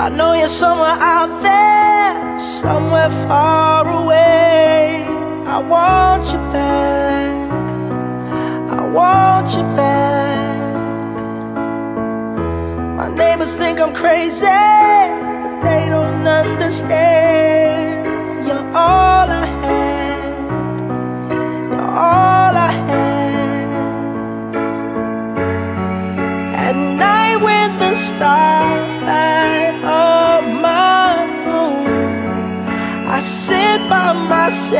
I know you're somewhere out there, somewhere far away. I want you back. I want you back. My neighbors think I'm crazy, but they don't understand. You're all I had. You're all I had. At night stars light up my room, I sit by myself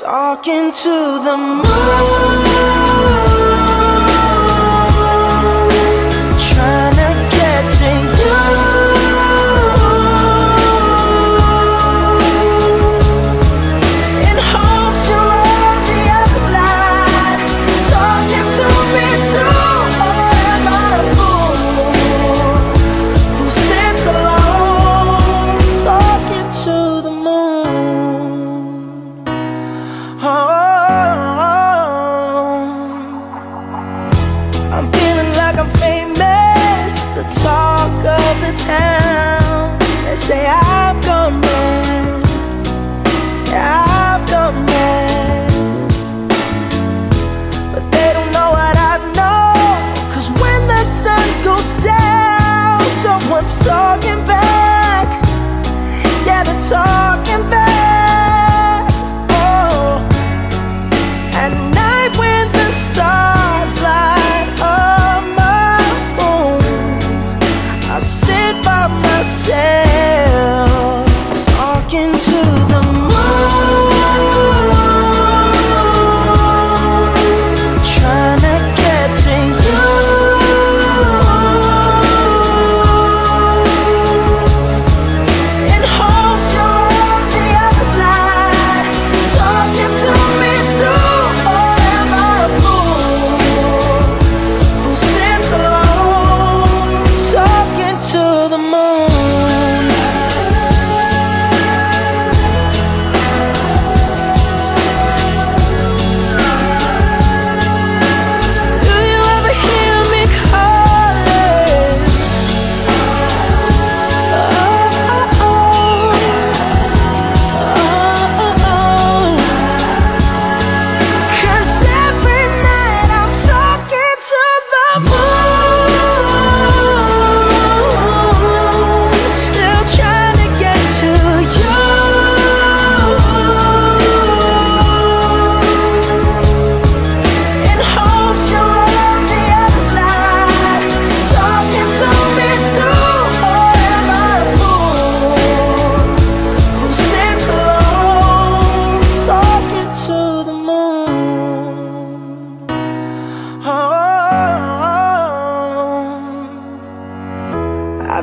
talking to the moon. Oh, I'm feeling like I'm famous, the talk of the town. They say I've gone mad. I've gone mad. But they don't know what I know. Cause when the sun goes down, someone's talking back. Yeah, they're talking myself